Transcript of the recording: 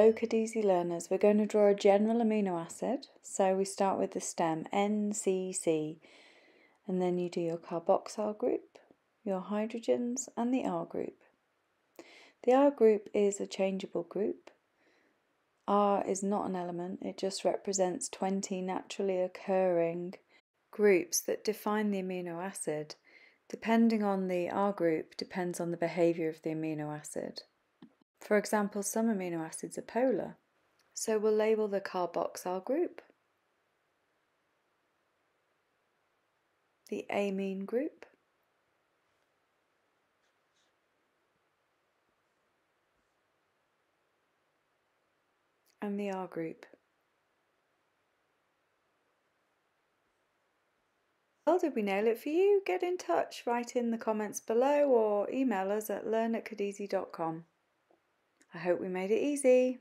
Hello Kudizi learners, we're going to draw a general amino acid. So we start with the stem, NCC, and then you do your carboxyl group, your hydrogens and the R group. The R group is a changeable group. R is not an element, it just represents 20 naturally occurring groups that define the amino acid. Depending on the R group depends on the behaviour of the amino acid. For example, some amino acids are polar. So we'll label the carboxyl group, the amine group, and the R group. Well, did we nail it for you? Get in touch, write in the comments below or email us at learn at I hope we made it easy.